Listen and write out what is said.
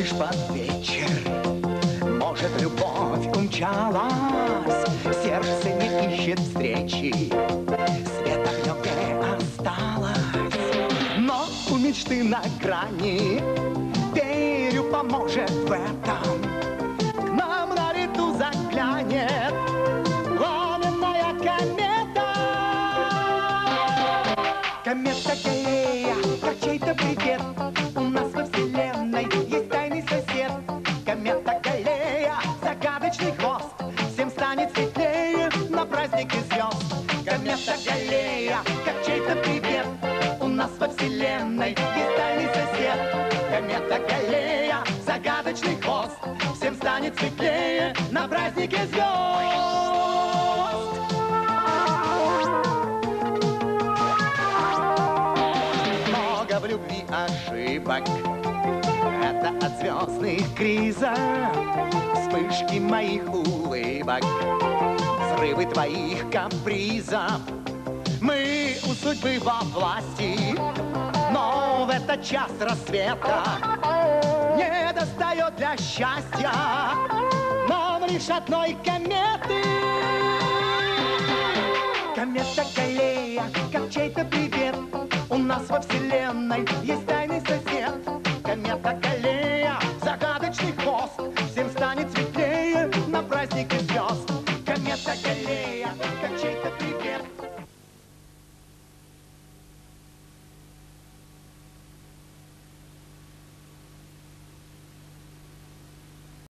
лишь под вечер Может, любовь умчалась Сердце не ищет встречи. Свет не осталось Но у мечты на грани. Верю, поможет в этом. К нам на лету заглянет Пламенная комета. Комета Галлея, на празднике звезд. Комета Галлея, как чей-то привет. У нас во вселенной есть тайный сосед. Комета Галлея, загадочный хвост. Всем станет светлее на празднике звезд. Много в любви ошибок. Это от звездных кризов. Вспышки моих улыбок порывы твоих капризов. Мы у судьбы во власти, но в этот час рассвета не достает для счастья нам лишь одной кометы. Комета Галея, как чей-то привет, у нас во вселенной есть тайный сосед. Комета Галея, загадочный хвост, всем станет светлее на празднике